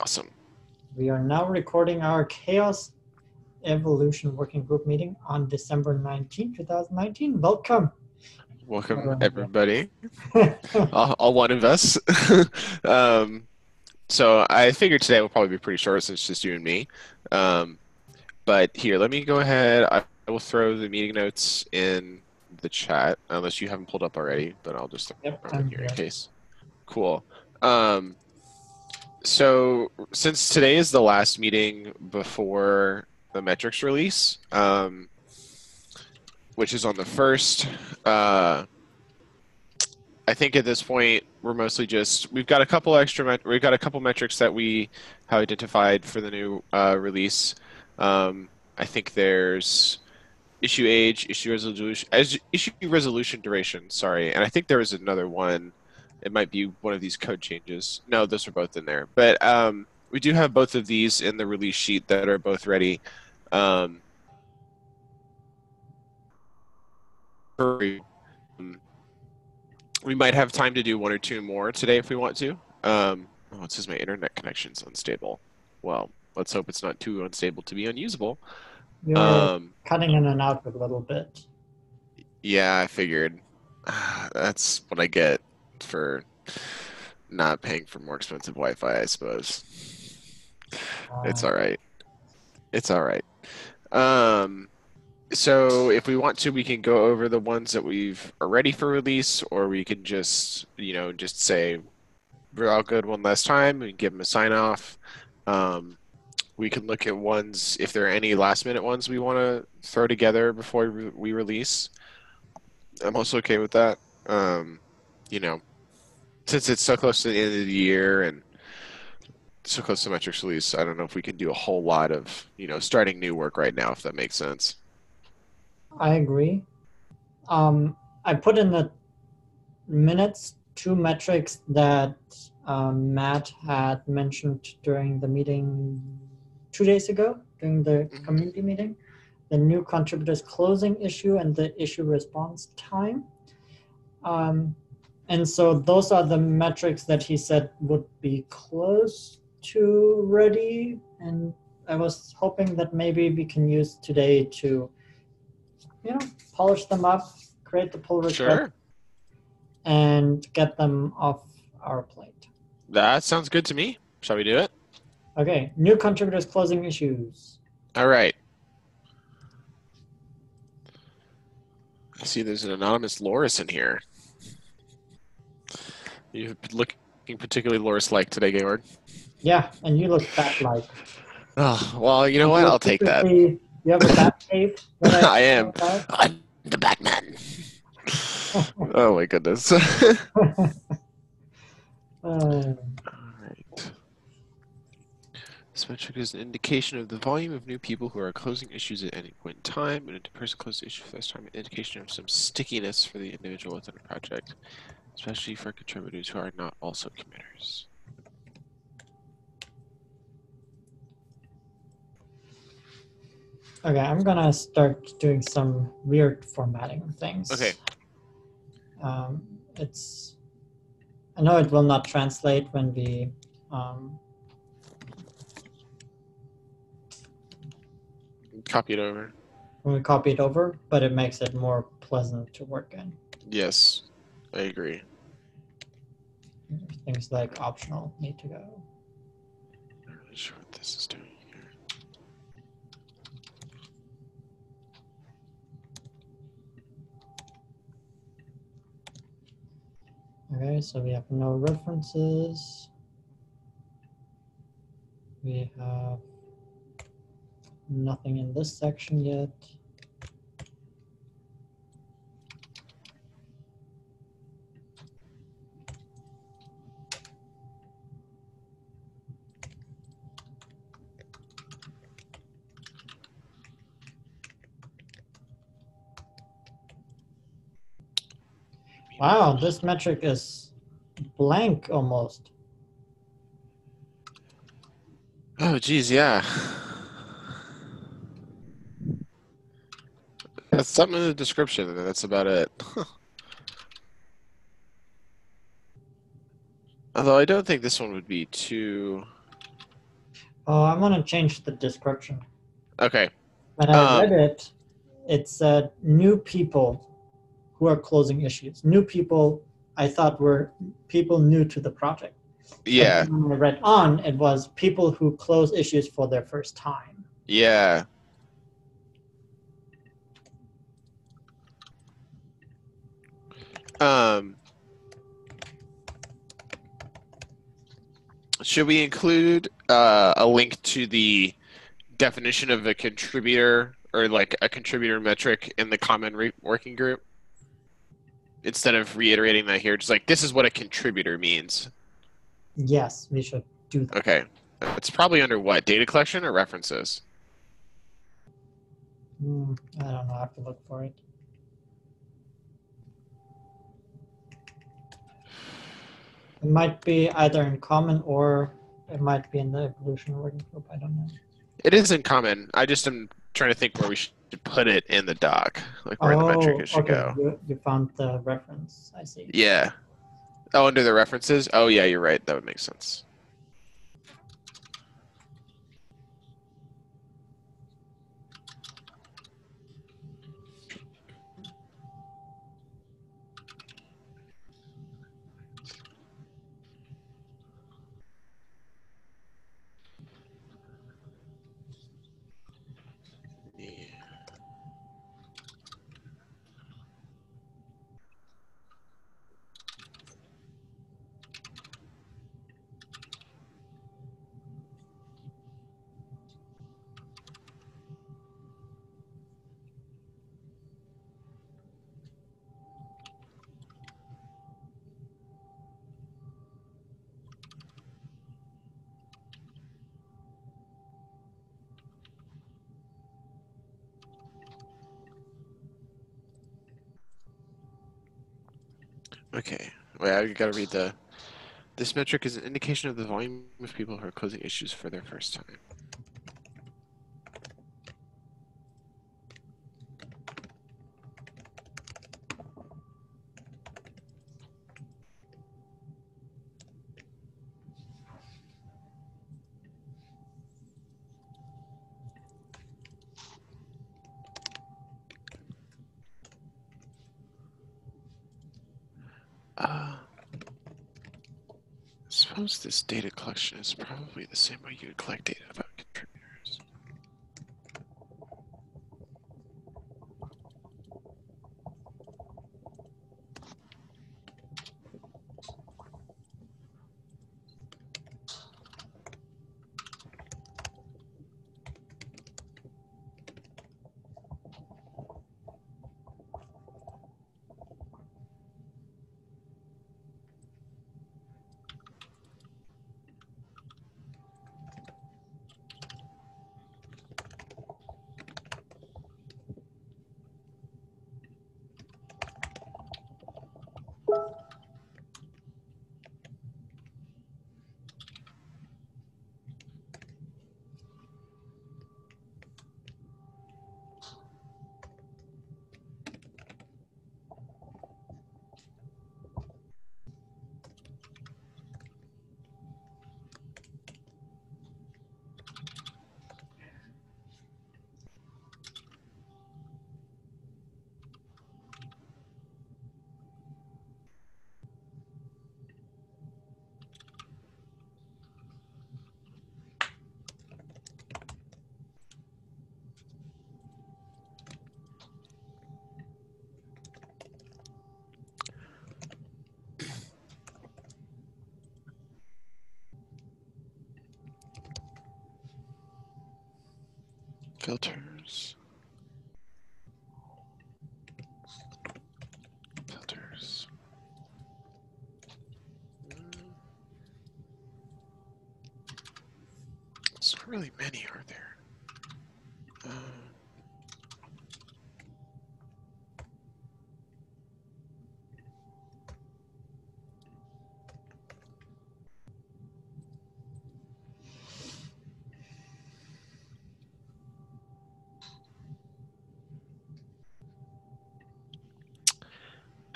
Awesome. We are now recording our CHAOSS Evolution Working Group meeting on December 19, 2019. Welcome. Welcome, everybody. all, all one of us. um, so I figured today will probably be pretty short since it's just you and me. Um, but here, let me go ahead. I, will throw the meeting notes in the chat, unless you haven't pulled up already. But I'll just Yep, them here in case. Cool. Um, so since today is the last meeting before the metrics release, um, which is on the first, uh, I think at this point we're mostly just we've got a couple extra met- we've got a couple metrics that we have identified for the new uh, release. Um, I think there's issue age, issue resolution, issue resolution duration. Sorry, and I think there was another one. It might be one of these code changes. No, those are both in there. But um, we do have both of these in the release sheet that are both ready. Um, we might have time to do one or two more today if we want to. Um, oh, it says my internet connection's unstable. Well, let's hope it's not too unstable to be unusable. You're Um, cutting in and out a little bit. yeah, I figured. That's what I get for not paying for more expensive Wi-Fi, I suppose. It's all right. It's all right. Um, so if we want to, we can go over the ones that we've are ready for release, or we can just, you know, just say we're all good one last time. and give them a sign off. Um, we can look at ones if there are any last minute ones we want to throw together before we we release. I'm also okay with that. Um, you know, since it's so close to the end of the year and so close to metrics release, I don't know if we can do a whole lot of, you know, starting new work right now, if that makes sense. I agree. Um, I put in the minutes two metrics that um, Matt had mentioned during the meeting two days ago, during the Mhm. community meeting the new contributors closing issue and the issue response time. Um, and so those are the metrics that he said would be close to ready. And I was hoping that maybe we can use today to you know, polish them up, create the pull request, Sure. and get them off our plate. That sounds good to me. Shall we do it? Okay, new contributors closing issues. All right. I see there's an anonymous Loris in here. You've been looking particularly Loris-like today, Gaylord. Yeah, and you look bat-like. Oh, well, you know what? I'll take that. You have a bat cape. I am. I'm the Batman. oh my goodness. Uh, Alright. This metric is an indication of the volume of new people who are closing issues at any point in time, and a person closes issue for the first time, an indication of some stickiness for the individual within a project, especially for contributors who are not also committers. okay, I'm gonna start doing some weird formatting things. Okay. Um, it's. I know it will not translate when we. Um, Copy it over. when we copy it over, but it makes it more pleasant to work in. Yes, I agree. Things like optional need to go. Not really sure what this is doing here. Okay, so we have no references. We have nothing in this section yet. Wow, this metric is blank almost. Oh, geez, yeah. That's something in the description, and that's about it. Although I don't think this one would be too Oh, I want to change the description. Okay. When I Um, read it, it said new people who are closing issues. New people I thought were people new to the project. Yeah. When I read on, it was people who close issues for their first time. Yeah. Um, should we include uh, a link to the definition of a contributor or like a contributor metric in the common re- working group? Instead of reiterating that here, just like this is what a contributor means. Yes, we should do that. Okay. It's probably under what? Data collection or references? Hmm, I don't know. I have to look for it. It might be either in common or it might be in the evolution working group. I don't know. It is in common. I just am trying to think where we should put it in the doc, like where the metric oh, should Oh, okay. go. You, you found the reference. I see. Yeah. Oh, under the references? Oh, yeah, you're right. That would make sense. Yeah. Okay. Wait, I gotta read the. This metric is an indication of the volume of people who are closing issues for their first time. Suppose this data collection? Is probably the same way you would collect data. about contributors. Filters. Filters. Not really many, are there?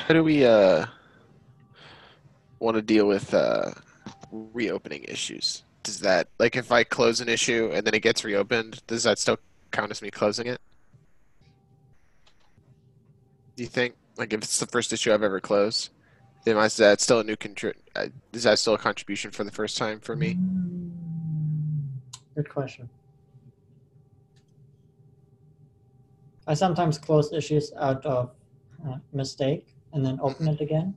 How do we uh want to deal with uh reopening issues? Does that Like if I close an issue and then it gets reopened, does that still count as me closing it? Do you think? Like if it's the first issue I've ever closed, then is that still a new contri- uh, Is that still a contribution for the first time for me? Good question. I sometimes close issues out of uh, mistake and then open it again.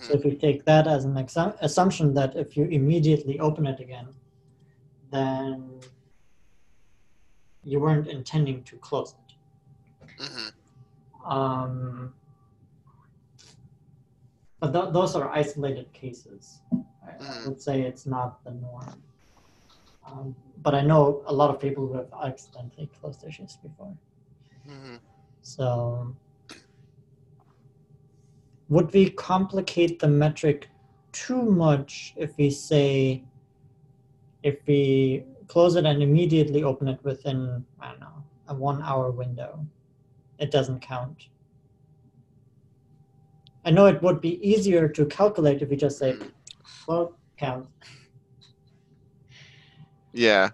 So Mhm. if you take that as an exam- assumption that if you immediately open it again, then you weren't intending to close it. Mhm. Um, but th- those are isolated cases. I, I Mhm. would say it's not the norm. Um, but I know a lot of people who have accidentally closed issues before. Mhm. So, would we complicate the metric too much if we say, if we close it and immediately open it within, I don't know, a one hour window? It doesn't count. I know it would be easier to calculate if we just say, well, count. Yeah,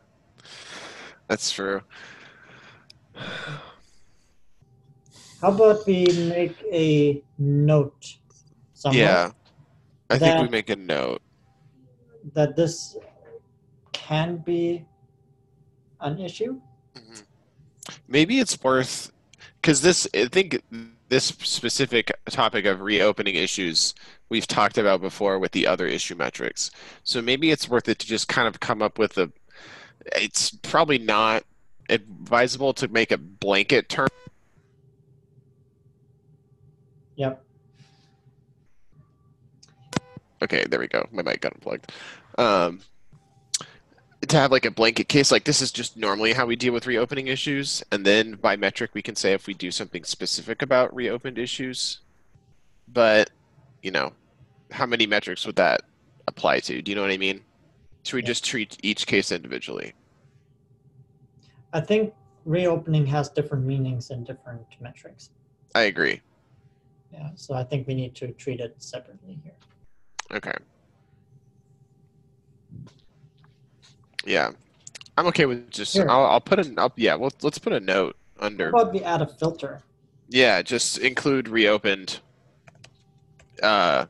that's true. How about we make a note somewhere Yeah, I think we make a note. that this can be an issue? Mhm. Maybe it's worth because this. I think this specific topic of reopening issues we've talked about before with the other issue metrics. So maybe it's worth it to just kind of come up with a. It's probably not advisable to make a blanket term. Yep. Okay, there we go. My mic got unplugged. Um, to have like a blanket case, like this is just normally how we deal with reopening issues, and then by metric we can say if we do something specific about reopened issues. But you know, how many metrics would that apply to? Do you know what I mean? Should we Yeah. just treat each case individually? I think reopening has different meanings in different metrics. I agree. Yeah, so I think we need to treat it separately here. Okay. Yeah, I'm okay with just. Here. I'll, I'll put an up. yeah, well, let's put a note How under. about we add a filter? Yeah, just include reopened. Uh,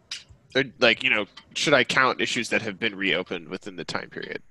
like you know, should I count issues that have been reopened within the time period?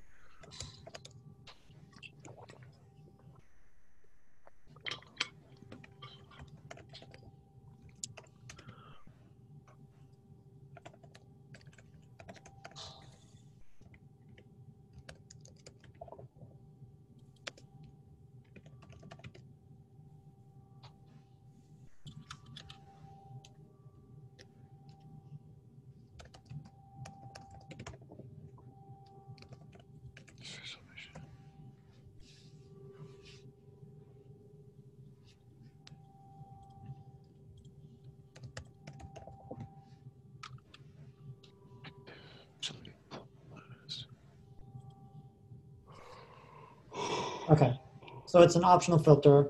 Okay, so it's an optional filter.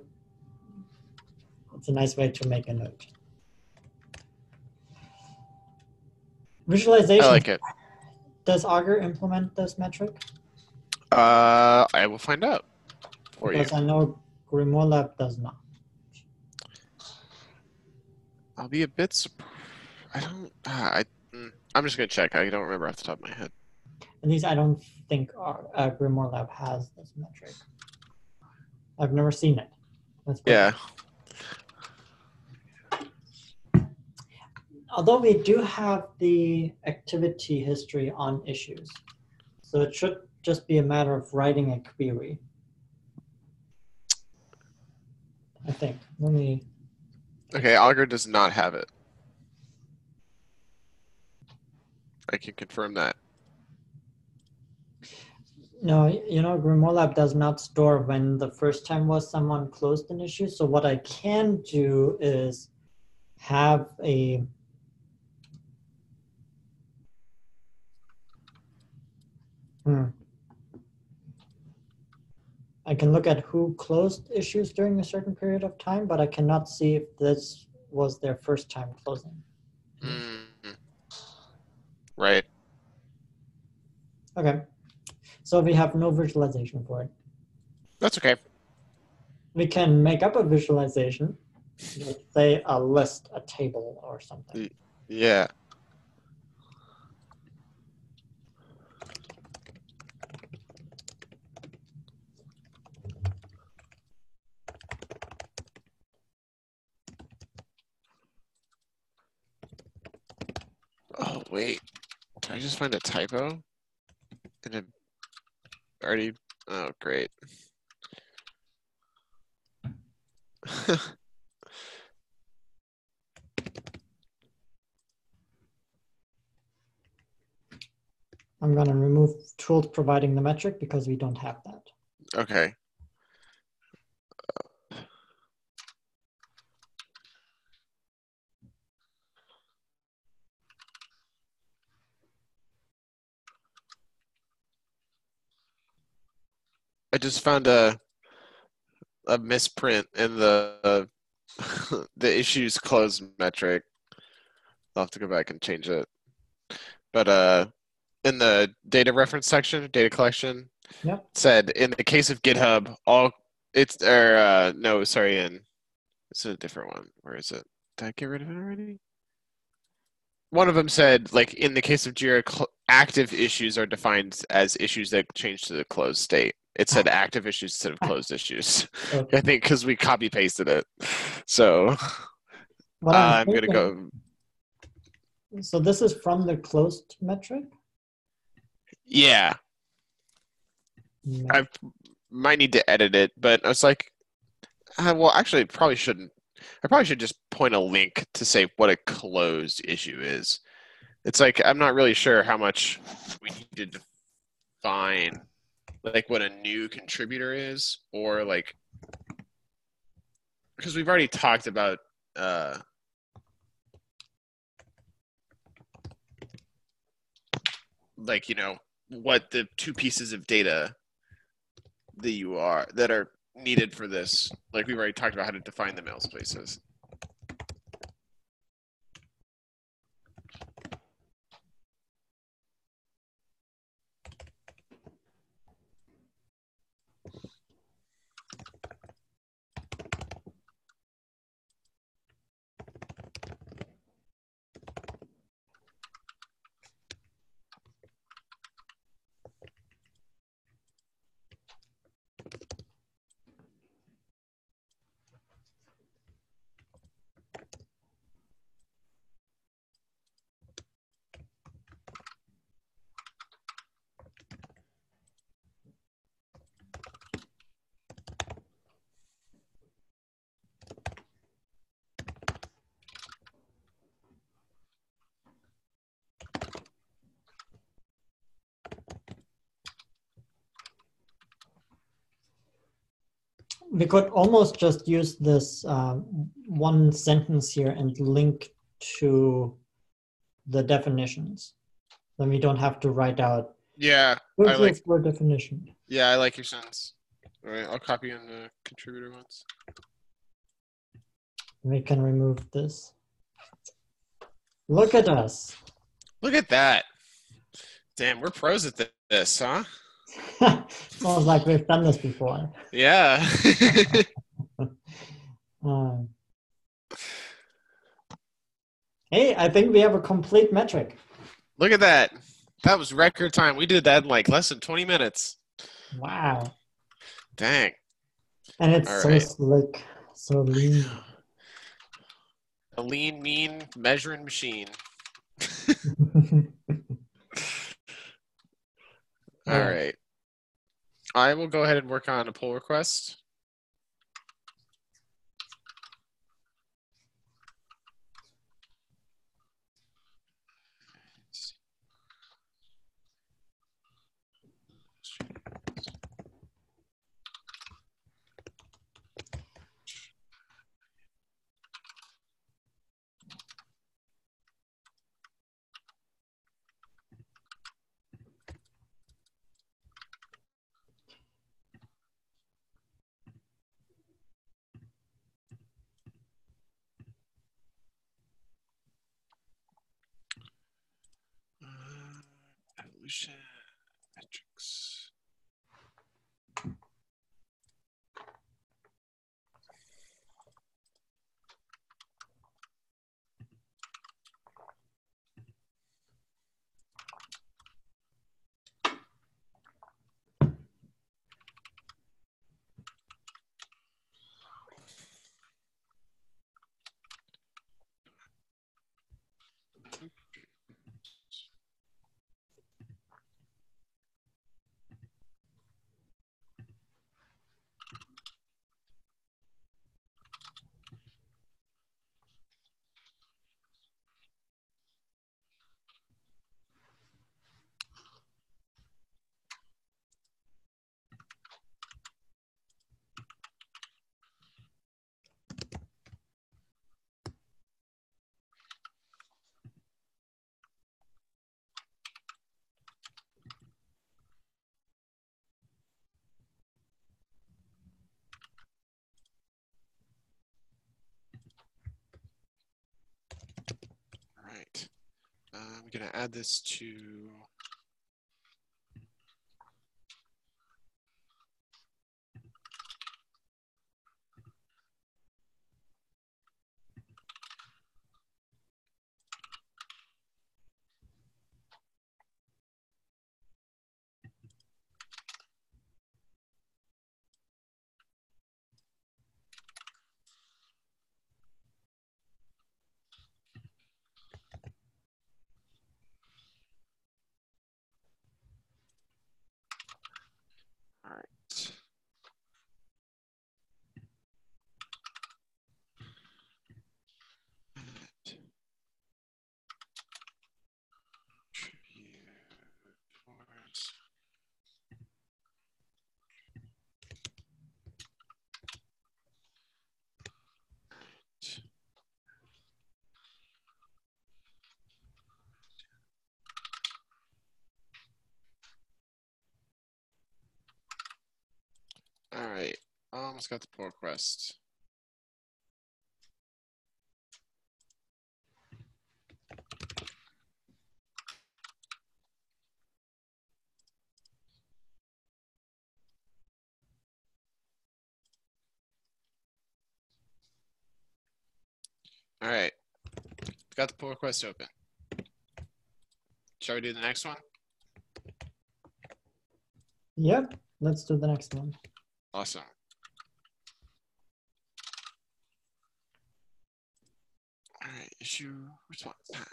It's a nice way to make a note. Visualization. I like it. Does Augur implement this metric? Uh, I will find out for you. Because I know Grimoire Lab does not. I'll be a bit. Surp- I don't. Uh, I. mm, I'm just gonna check. I don't remember off the top of my head. At least I don't think our, uh, Grimoire Lab has this metric. I've never seen it. It Yeah. although we do have the activity history on issues, so it should just be a matter of writing a query. I think. Let me. Okay. Augur does not have it. I can confirm that. No, you know, Grimoire Lab does not store when the first time was someone closed an issue. So what I can do is have a Hmm. I can look at who closed issues during a certain period of time, but I cannot see if this was their first time closing. Mm. Right. Okay. So we have no visualization for it. That's okay. We can make up a visualization, let's say a list, a table, or something. Yeah. Oh wait, did I just find a typo? And it already. Oh great. I'm going to remove tools providing the metric because we don't have that. okay. I just found a a misprint in the the issues closed metric. I'll have to go back and change it. But uh in the data reference section, data collection, Yep. said in the case of GitHub, all it's or uh no, sorry, in it's a different one. Where is it? Did I get rid of it already? One of them said, like in the case of Jira, active issues are defined as issues that change to the closed state. It said active issues instead of closed issues. Okay. I think because we copy pasted it. So What I'm gonna go. So this is from the closed metric? Yeah, I might need to edit it, but I was like, uh, well, actually, probably shouldn't. I probably should just point a link to say what a closed issue is. It's like I'm not really sure how much we need to define, like what a new contributor is, or like because we've already talked about. Uh, like you know what the two pieces of data that you are that are needed for this. Like we've already talked about how to define the mail spaces. We could almost just use this um, one sentence here and link to the definitions. Then we don't have to write out Yeah, I like- for definition. yeah, I like your sense. All right, I'll copy in the contributor ones. We can remove this. Look at us. Look at that. Damn, we're pros at this, huh? Sounds like we've done this before. Yeah. Um, hey, I think we have a complete metric. Look at that. That was record time. We did that in like less than 20 minutes. Wow. Dang. And it's All so right. slick, so lean. A lean, mean measuring machine. All right. I will go ahead and work on a pull request. Uh, I'm going to add this to All right. Um, Almost got the pull request. All right. Got the pull request open. Shall we do the next one? Yep. Let's do the next one. Awesome. All right, issue response time.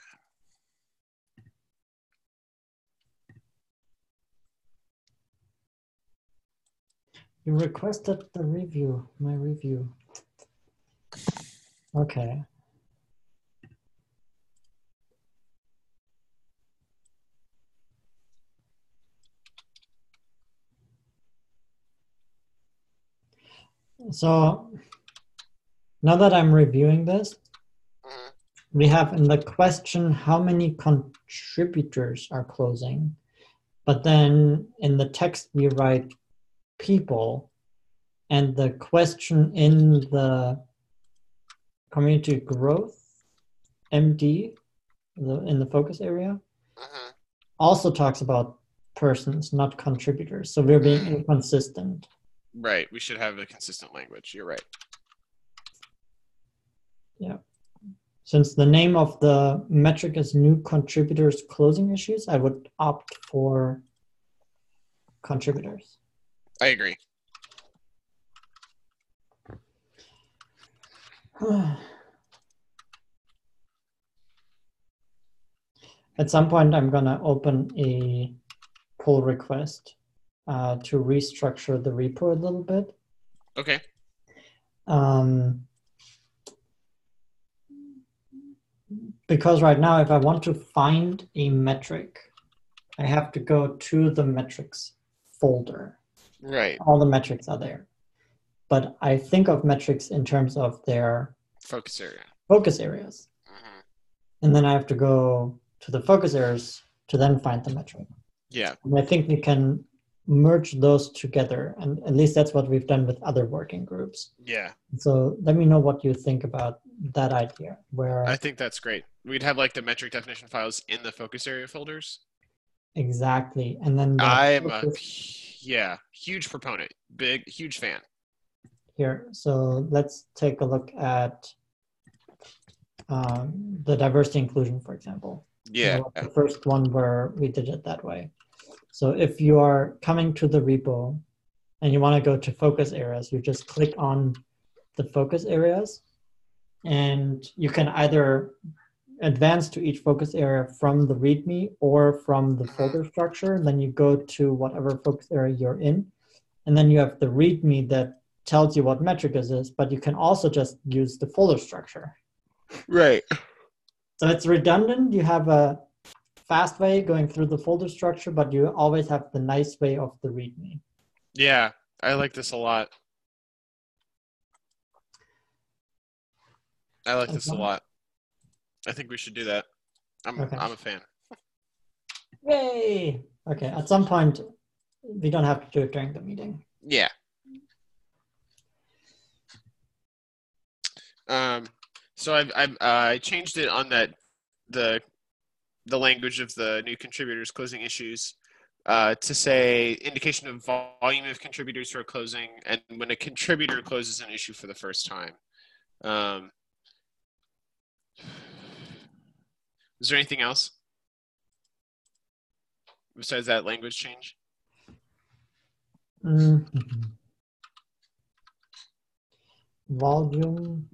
You requested the review, my review. Okay. So now that I'm reviewing this, Mhm. we have in the question how many contributors are closing, but then in the text we write people, and the question in the community growth MD the, in the focus area Mhm. also talks about persons, not contributors. So we're being inconsistent. Right, we should have a consistent language. You're right. Yeah. Since the name of the metric is new contributors closing issues, I would opt for contributors. I agree. At some point, I'm gonna open a pull request uh, to restructure the repo a little bit. Okay. Um, because right now, if I want to find a metric, I have to go to the metrics folder. Right. All the metrics are there. But I think of metrics in terms of their Focus area. focus areas. Mhm. And then I have to go to the focus areas to then find the metric. Yeah. And I think we can merge those together. And at least that's what we've done with other working groups. Yeah. So let me know what you think about that idea. Where I think that's great. We'd have like the metric definition files in the focus area folders. exactly, and then the I'm a yeah, huge proponent. Big huge fan. here. So let's take a look at um, the diversity inclusion, for example. Yeah. Uh, the first one where we did it that way. So if you are coming to the repo and you want to go to focus areas, you just click on the focus areas and you can either advance to each focus area from the README or from the folder structure. Then you go to whatever focus area you're in. And then you have the README that tells you what metric this is, but you can also just use the folder structure. Right. So it's redundant. You have a fast way going through the folder structure, but you always have the nice way of the README. Yeah. I like this a lot. I like this a lot. I think we should do that. I'm Okay. I'm a fan. Yay! Okay, at some point, we don't have to do it during the meeting. Yeah. Um, so I've, I've uh, I changed it on that the the language of the new contributors closing issues uh, to say indication of volume of contributors who are closing and when a contributor closes an issue for the first time. Um, is there anything else besides that language change? Mhm. Volume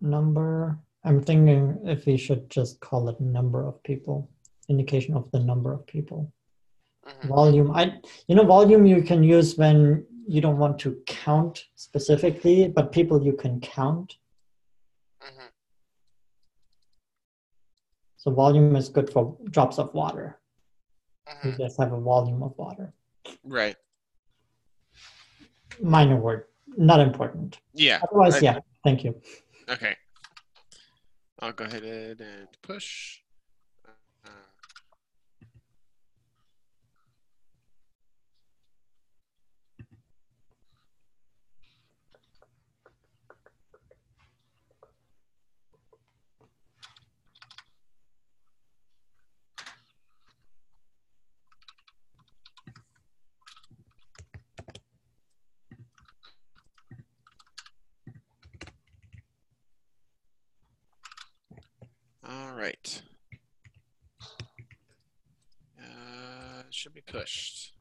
number. I'm thinking if we should just call it number of people, indication of the number of people. Mhm. Volume. I you know volume you can use when you don't want to count specifically, but people you can count. Mhm. So volume is good for drops of water. You Mhm. just have a volume of water. Right. Minor word, not important. Yeah. Otherwise, I- yeah. Thank you. Okay. I'll go ahead and push. All right. Uh, should be pushed.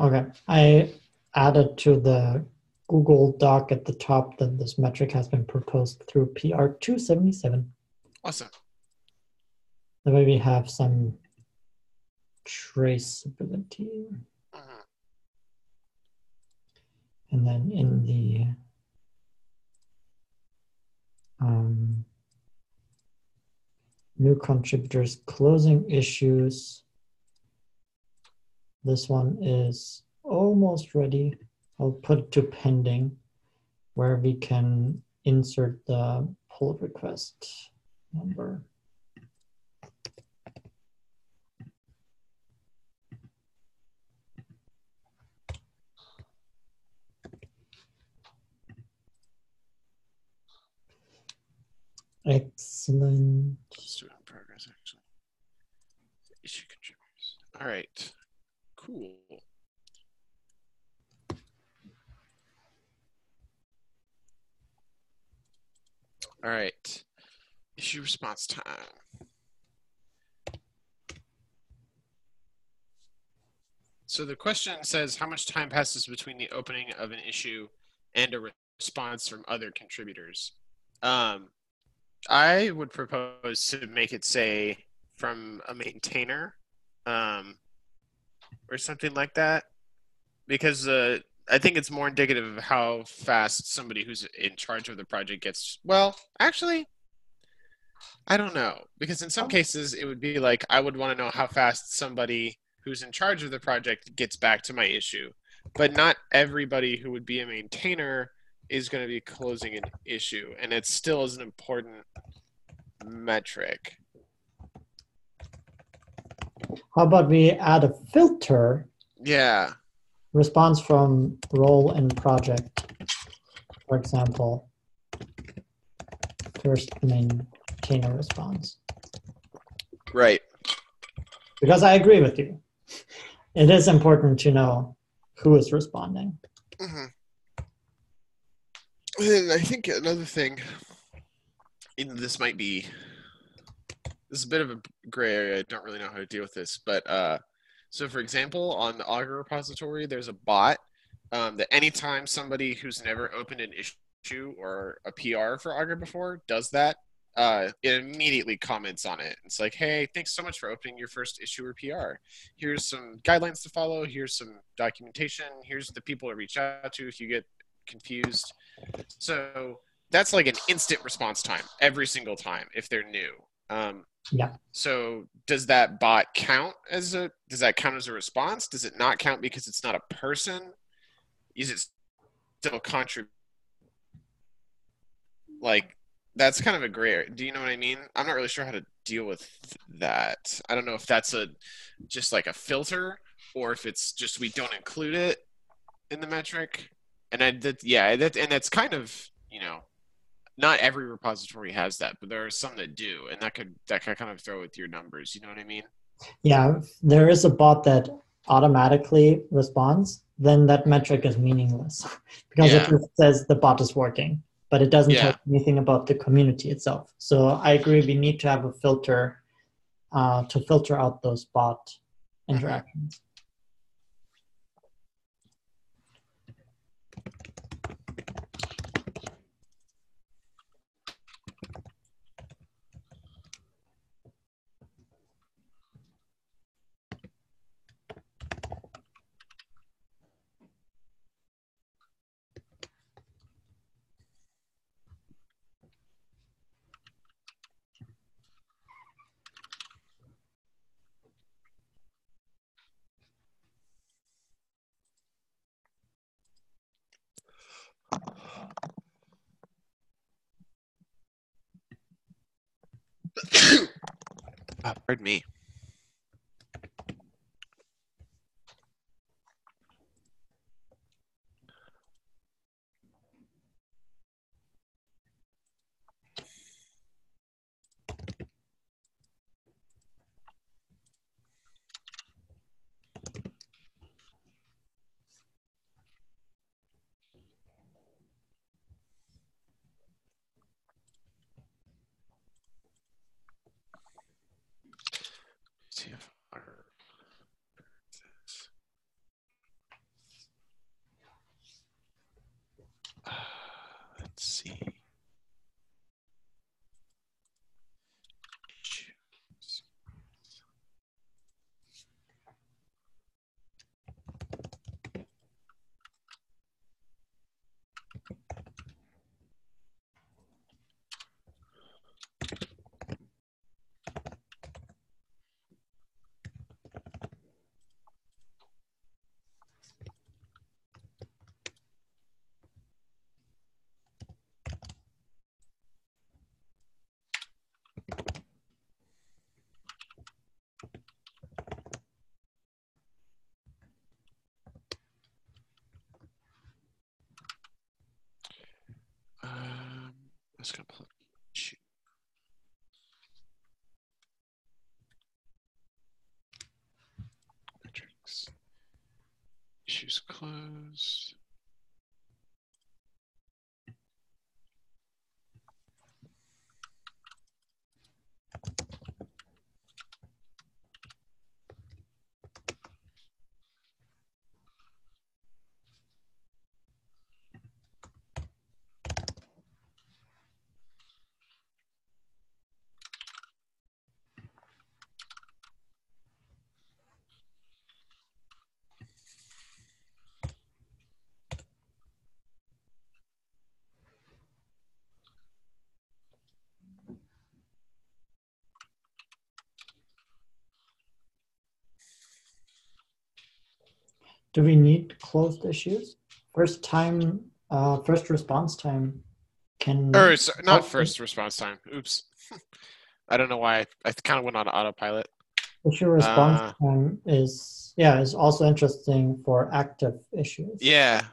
Okay, I added to the Google Doc at the top that this metric has been proposed through PR 277. Awesome. That way we have some traceability. Mhm. And then in the um, new contributors closing issues, this one is almost ready. I'll put it to pending where we can insert the pull request number. Excellent. Student progress actually. Issue contributors. All right. Cool. All right. Issue response time. So the question says how much time passes between the opening of an issue and a response from other contributors. Um, I would propose to make it say from a maintainer, um, or something like that, because uh, I think it's more indicative of how fast somebody who's in charge of the project gets. Well, actually, I don't know because in some cases it would be like I would want to know how fast somebody who's in charge of the project gets back to my issue, but not everybody who would be a maintainer is going to be closing an issue, and it still is an important metric. How about we add a filter Yeah. response from role and project, for example, first maintainer response. Right. Because I agree with you. It is important to know who is responding. hmm And I think another thing, and this might be, this is a bit of a gray area. I don't really know how to deal with this, but uh, so for example, on the Augur repository, there's a bot um, that anytime somebody who's never opened an issue or a PR for Augur before does that, uh, it immediately comments on it. It's like, hey, thanks so much for opening your first issue or PR. Here's some guidelines to follow. Here's some documentation. Here's the people to reach out to if you get confused. So that's like an instant response time every single time if they're new. Um, Yeah. So does that bot count as a? Does that count as a response? Does it not count because it's not a person? Is it still contribute? Like, that's kind of a gray area. Do you know what I mean? I'm not really sure how to deal with that. I don't know if that's a just like a filter or if it's just we don't include it in the metric. And I that yeah, that and that's kind of, you know, not every repository has that, but there are some that do, and that could that could kind of throw with your numbers. You know what I mean? Yeah, there is a bot that automatically responds, then that metric is meaningless because Yeah. it just says the bot is working, but it doesn't Yeah. tell anything about the community itself. So I agree, we need to have a filter uh, to filter out those bot Mm-hmm. interactions. Ah, let's go plug. shoot. Metrics. Issues closed. Do we need closed issues? First time, uh, first response time can. Or s- not first response time. Oops. I don't know why. I, I kind of went on autopilot. Issue response Uh, time is yeah is also interesting for active issues. Yeah.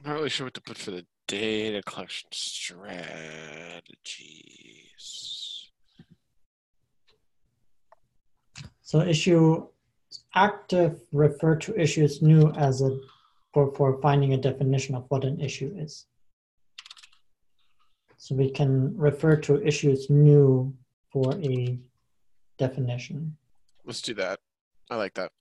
I'm not really sure what to put for the data collection strategies. So issue active refer to issues new as a for, for finding a definition of what an issue is. So we can refer to issues new for a definition. Let's do that. I like that.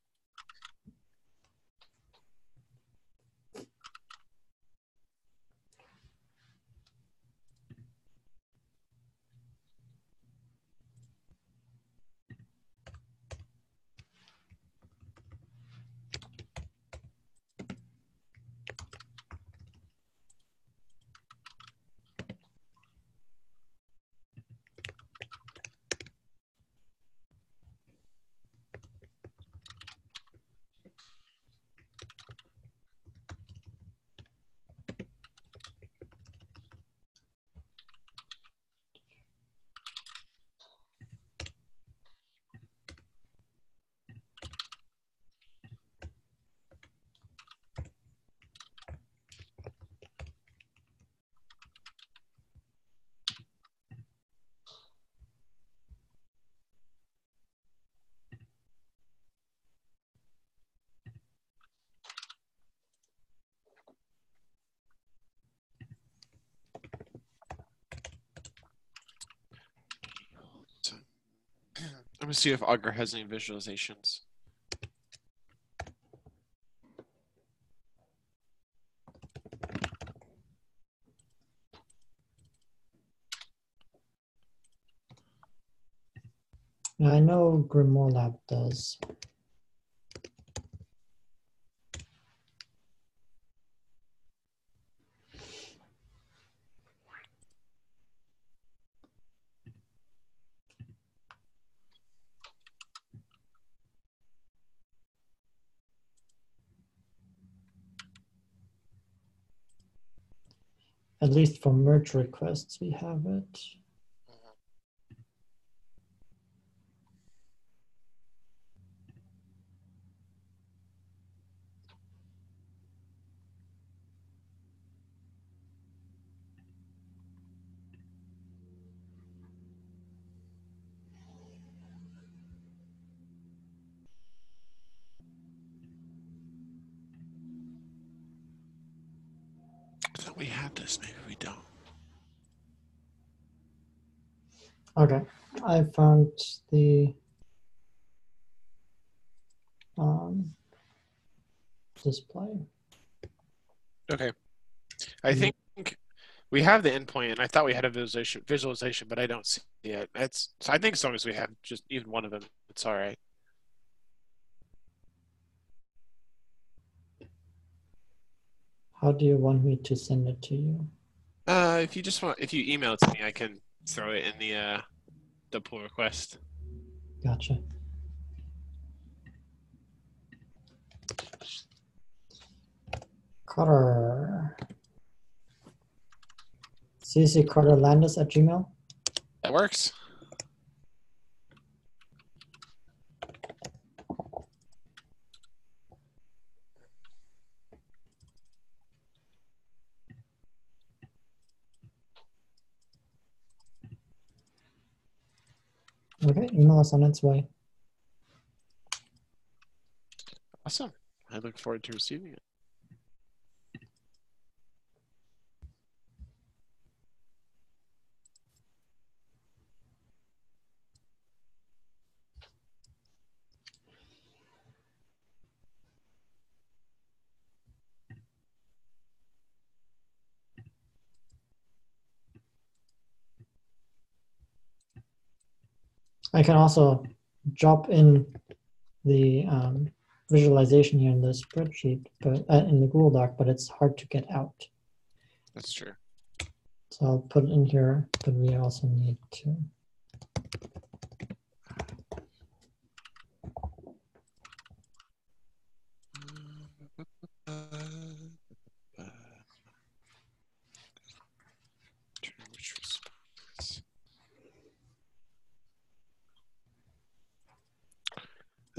Me see if Augur has any visualizations. I know Grimoire Lab does. At least for merge requests, we have it. I thought we had this. Maybe we don't. Okay, I found the um, display. Okay. I Mhm. think we have the endpoint, and I thought we had a visualization, visualization, but I don't see it. It's so I think as long as we have just even one of them, it's all right. How do you want me to send it to you? Uh, if you just want, if you email it to me, I can throw it in the uh, the pull request. Gotcha. Carter. CC Carter Landis at Gmail. That works. Okay, email us on its way. Awesome. I look forward to receiving it. I can also drop in the um, visualization here in the spreadsheet, but uh, in the Google Doc, but it's hard to get out. That's true. So I'll put it in here, but we also need to.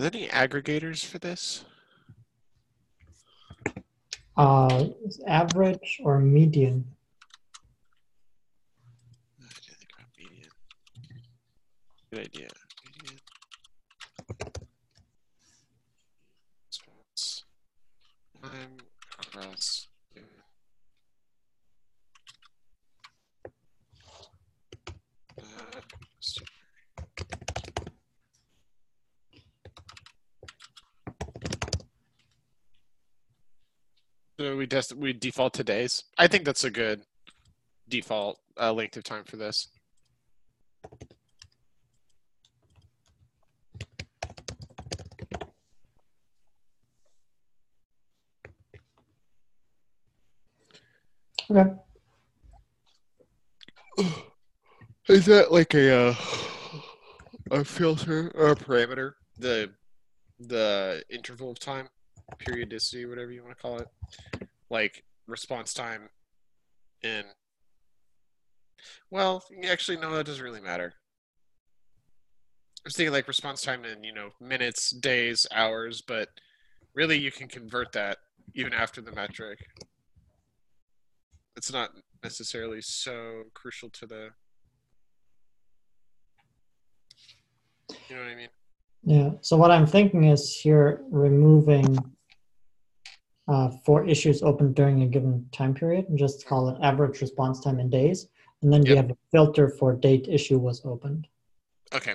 There any aggregators for this? Uh, average or median? I didn't think about median. Good idea. Median. Time across. Uh, so- So we just we default to days. I think that's a good default uh, length of time for this. Okay. Is that like a uh, a filter or a parameter? The the interval of time, periodicity, whatever you want to call it, like response time in. Well, actually, no, that doesn't really matter. I was thinking like response time in you know minutes, days, hours, but really you can convert that even after the metric. It's not necessarily so crucial to the you know what I mean? Yeah. So what I'm thinking is here removing uh, for issues open during a given time period and just call it average response time in days. And then yep. we have a filter for date issue was opened. Okay.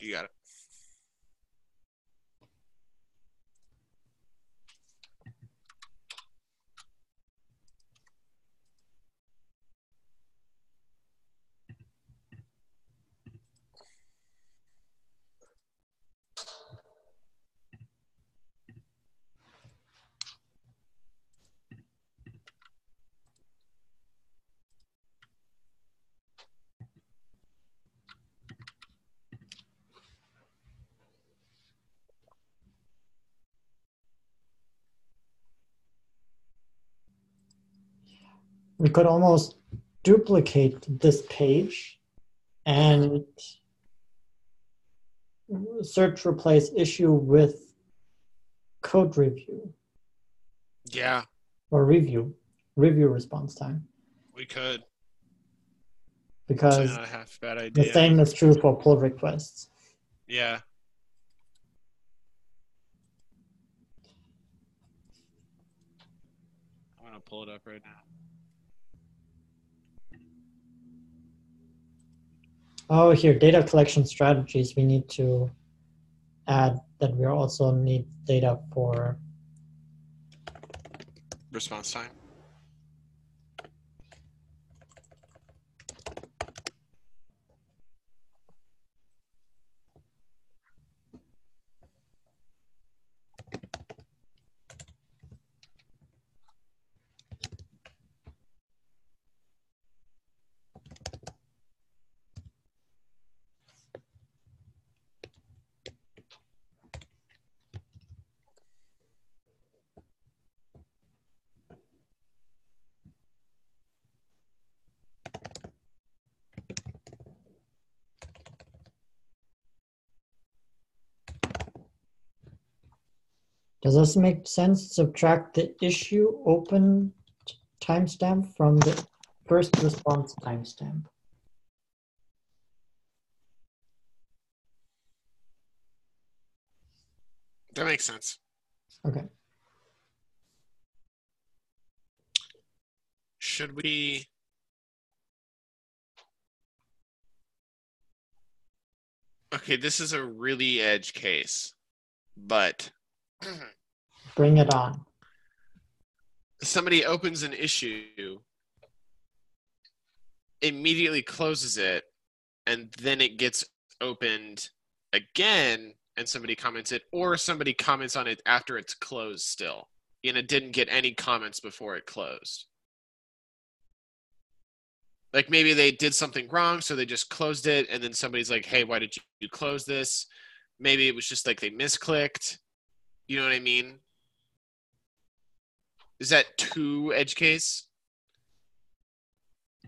You got it. We could almost duplicate this page and search replace issue with code review Yeah, or review review response time we could. Because a half bad the same is true for pull requests Yeah. I'm gonna pull it up right now. Oh here data collection strategies we need to add that we also need data for Response time. Does this make sense? Subtract the issue open timestamp from the first response timestamp. That makes sense. Okay. Should we? Okay, this is a really edge case, but Bring it on. somebody opens an issue, immediately closes it, and then it gets opened again and somebody comments it, or somebody comments on it after it's closed still, and it didn't get any comments before it closed. Like maybe they did something wrong, so they just closed it, and then somebody's like, hey, why did you close this? Maybe it was just like they misclicked. You know what I mean? Is that too edge case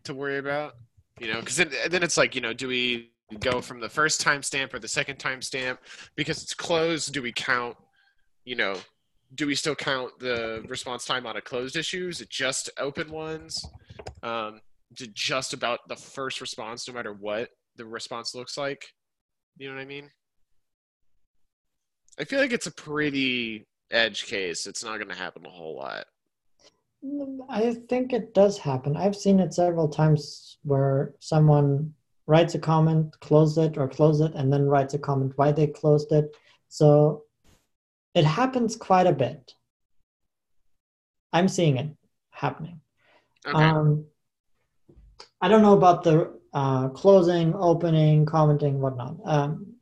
to worry about? You know, because then, then it's like, you know, do we go from the first timestamp or the second timestamp because it's closed? Do we count, you know, do we still count the response time on a closed issue? Is it just open ones? Um, it just about the first response, no matter what the response looks like? You know what I mean? I feel like it's a pretty edge case. It's not going to happen a whole lot. I think it does happen. I've seen it several times where someone writes a comment, close it, or close it, and then writes a comment why they closed it. So it happens quite a bit. I'm seeing it happening. Okay. Um, I don't know about the uh, closing, opening, commenting, whatnot. Um,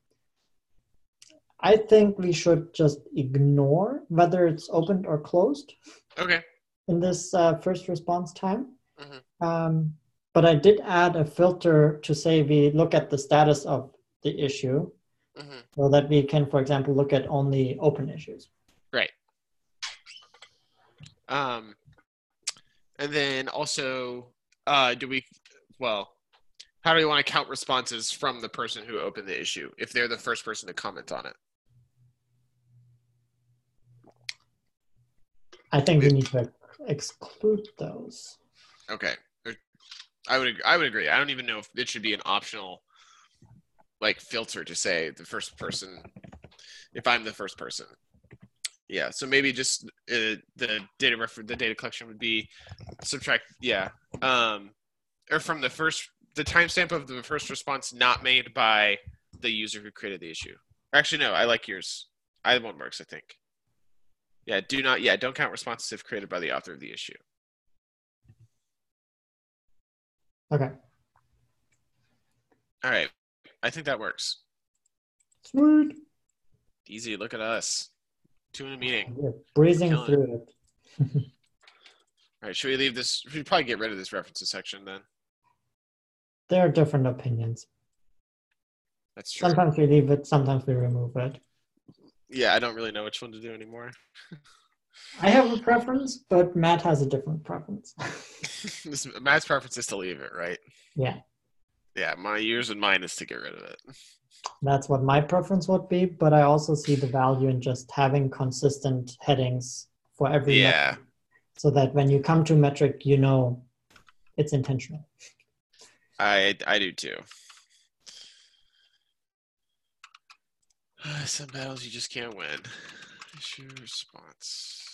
I think we should just ignore whether it's opened or closed okay. in this uh, first response time. Mhm. Um, but I did add a filter to say we look at the status of the issue hmm so that we can, for example, look at only open issues. Right. Um, and then also, uh, do we? Well, how do we want to count responses from the person who opened the issue if they're the first person to comment on it? I think we need to exclude those. Okay. I would I would agree. I don't even know if it should be an optional like filter to say the first person if I'm the first person. Yeah, so maybe just uh, the data refer- the data collection would be subtract yeah. Um or from the first the timestamp of the first response not made by the user who created the issue. Actually, no, I like yours. Either one works, I think. Yeah, do not. Yeah, don't count responses if created by the author of the issue. Okay. All right, I think that works. Sweet. Easy. Look at us. Two in a meeting. We're breezing through it. All right, should we leave this? We should probably get rid of this references section then. There are different opinions. That's true. Sometimes we leave it, sometimes we remove it. Yeah, I don't really know which one to do anymore. I have a preference, but Matt has a different preference. this, Matt's preference is to leave it, right? yeah, Yeah, my yours and mine is to get rid of it. that's what my preference would be, but I also see the value in just having consistent headings for every Yeah. metric so that when you come to metric, you know it's intentional. I I do too. Some battles you just can't win. Issue response.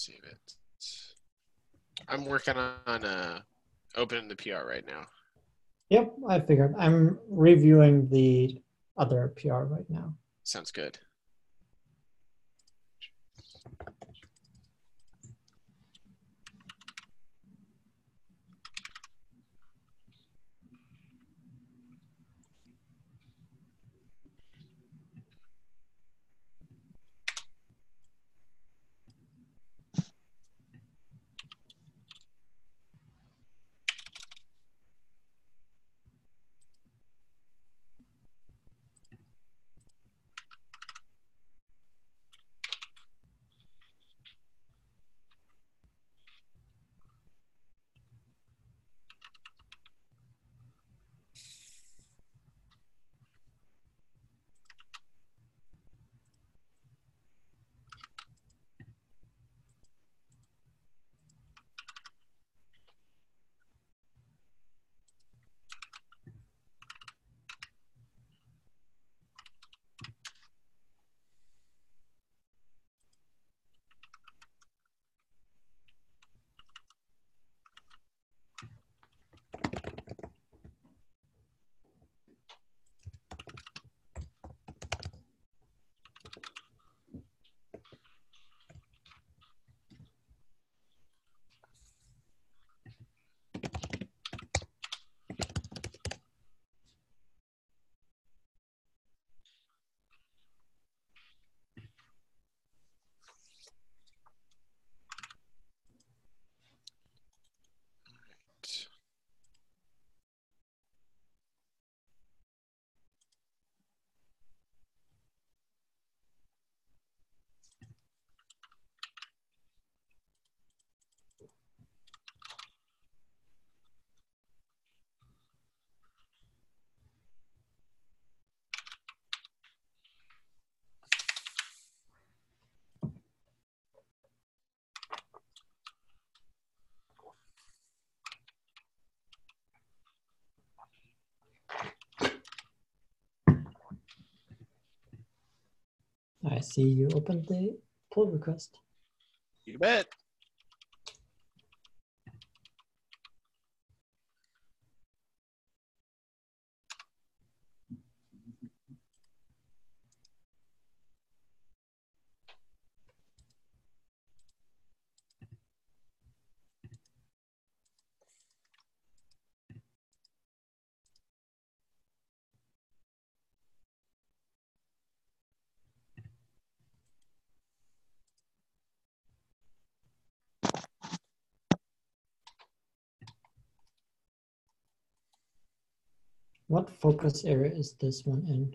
save it. I'm working on uh, opening the PR right now. Yep, I figured. I'm reviewing the other PR right now. Sounds good. I see you opened the pull request. You bet. What focus area is this one in?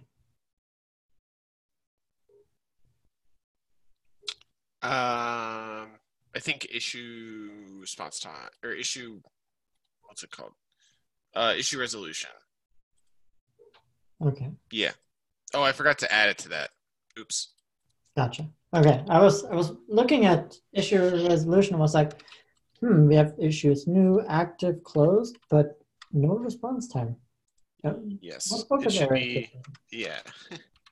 Um, I think issue response time or issue, what's it called? Uh, issue resolution. Okay, Yeah. Oh, I forgot to add it to that. Oops. gotcha. Okay, I was I was looking at issue resolution. and was like, hmm, we have issues new, active, closed, but no response time. Yes. It should be. Yeah.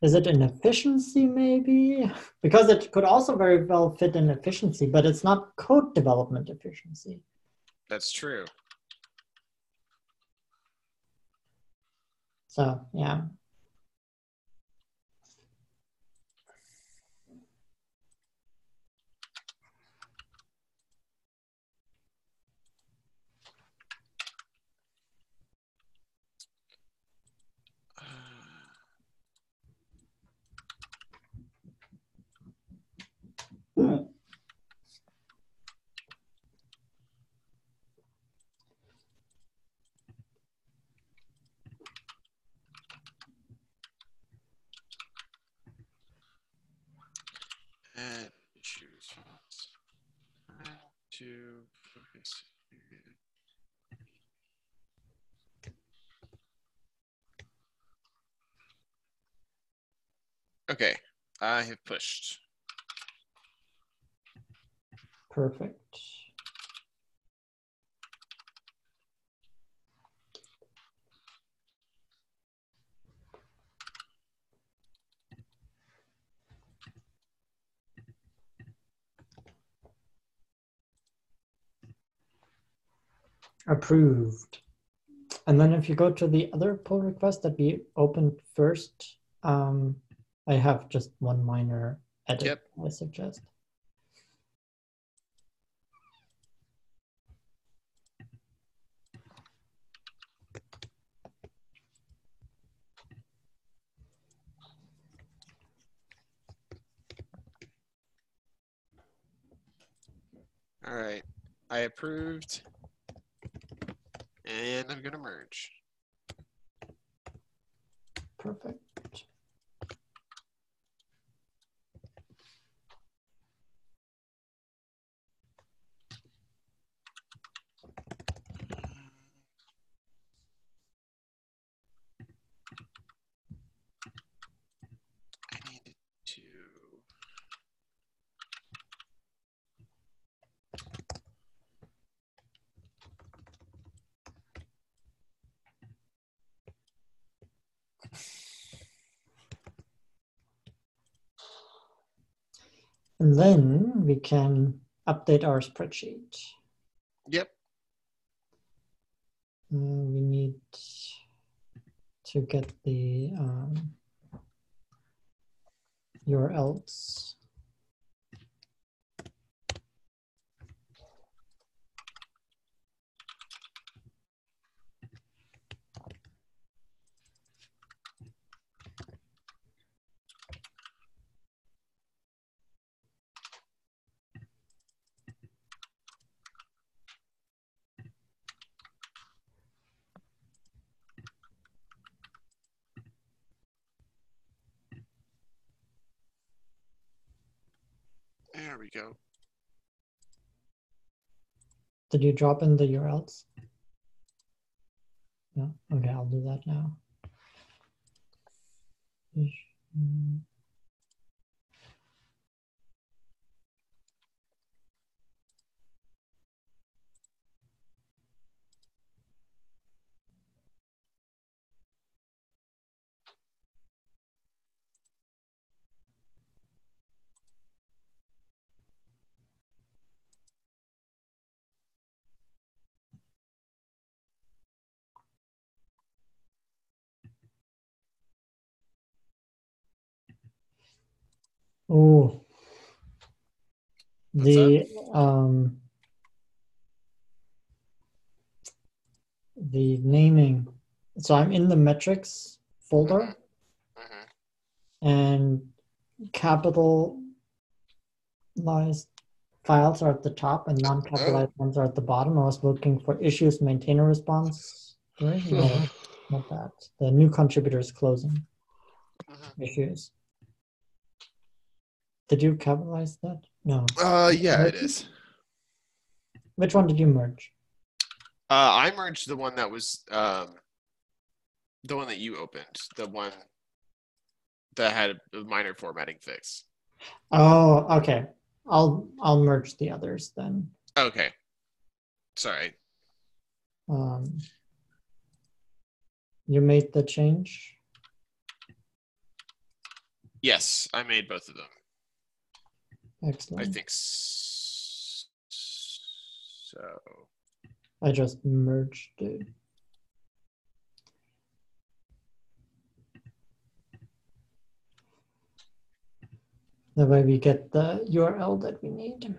Is it an efficiency maybe? Because it could also very well fit in efficiency, but it's not code development efficiency. That's true. So yeah. Add issue response. Add To focus. Okay, I have pushed. Perfect. Approved. And then if you go to the other pull request that we opened first, um, I have just one minor edit Yep. I suggest. All right, I approved. And I'm gonna merge. Perfect. I needed to. And then we can update our spreadsheet. Yep. Uh, we need to get the um, URLs. There we go. Did you drop in the URLs? No? Okay, I'll do that now. Oh. The um the naming. So I'm in the metrics folder Mhm. and capitalized files are at the top and non-capitalized ones are at the bottom. I was looking for issues maintainer response right? No, not that. The new contributors closing Mhm. issues. Did you capitalize that? No. Uh, yeah, it is. Which one did you merge? Uh, I merged the one that was um, the one that you opened, the one that had a minor formatting fix. Oh, okay. I'll I'll merge the others then. Okay. Sorry. Um, you made the change. Yes, I made both of them. I think so. I just merged it. That way we get the URL that we need,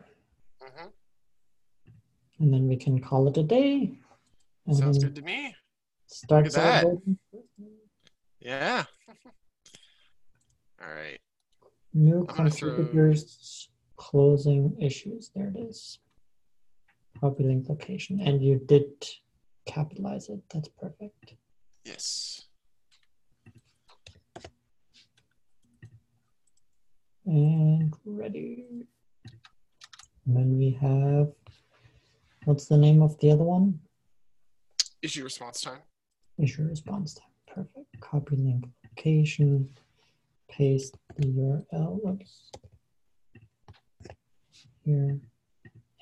hmm and then we can call it a day. And Sounds good to me. start Look at that. Yeah. All right. New I'm contributors closing issues. There it is. Copy link location. And you did capitalize it. That's perfect. Yes. And ready. And then we have what's the name of the other one? Issue response time. Issue response time. Perfect. Copy link location. Paste the URL. Oops. Here.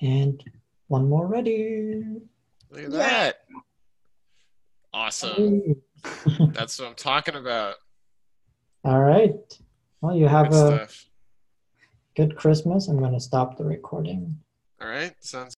And one more ready. Look at Yeah. that. Awesome. That's what I'm talking about. All right. Well, you have Good a stuff. good Christmas. I'm going to stop the recording. All right. Sounds